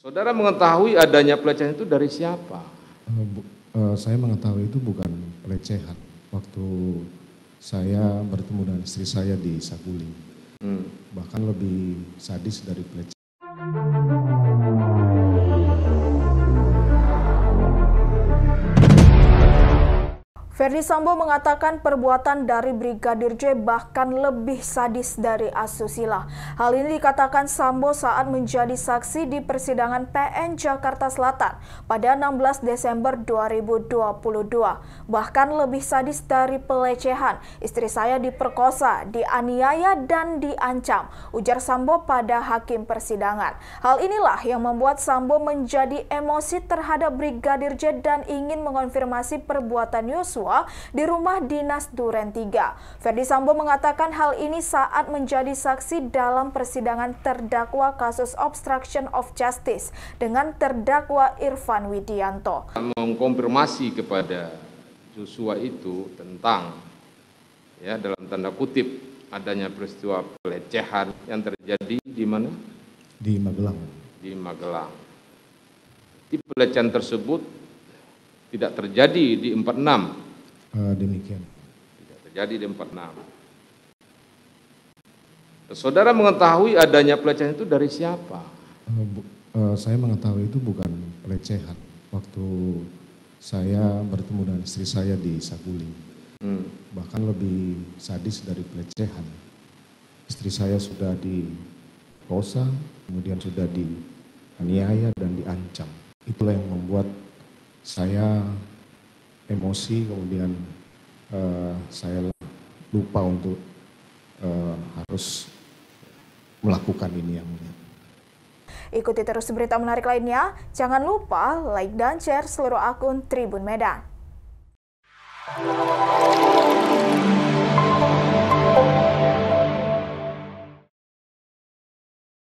Saudara mengetahui adanya pelecehan itu dari siapa? Uh, bu, uh, saya mengetahui itu bukan pelecehan. Waktu saya bertemu dengan istri saya di Saguling, hmm. bahkan lebih sadis dari pelecehan. Ferdi Sambo mengatakan perbuatan dari Brigadir J bahkan lebih sadis dari asusila. Hal ini dikatakan Sambo saat menjadi saksi di persidangan PN Jakarta Selatan pada 16 Desember 2022. Bahkan lebih sadis dari pelecehan, istri saya diperkosa, dianiaya dan diancam, ujar Sambo pada hakim persidangan. Hal inilah yang membuat Sambo menjadi emosi terhadap Brigadir J dan ingin mengonfirmasi perbuatan Yosua di rumah dinas Duren 3. Ferdi Sambo mengatakan hal ini saat menjadi saksi dalam persidangan terdakwa kasus obstruction of justice dengan terdakwa Irfan Widianto. Mengkonfirmasi kepada Joshua itu tentang ya dalam tanda kutip adanya peristiwa pelecehan yang terjadi di mana? Di Magelang. Di Magelang. Di pelecehan tersebut tidak terjadi di 46 Uh, demikian. Tidak terjadi di 46. Saudara mengetahui adanya pelecehan itu dari siapa? Bu, uh, saya mengetahui itu bukan pelecehan. Waktu saya bertemu dengan istri saya di Saguling, hmm. bahkan lebih sadis dari pelecehan. Istri saya sudah diperkosa, kemudian sudah dianiaya dan diancam. Itulah yang membuat saya emosi kemudian uh, saya lupa untuk uh, harus melakukan ini yang mulia. Ikuti terus berita menarik lainnya. Jangan lupa like dan share seluruh akun Tribun Medan.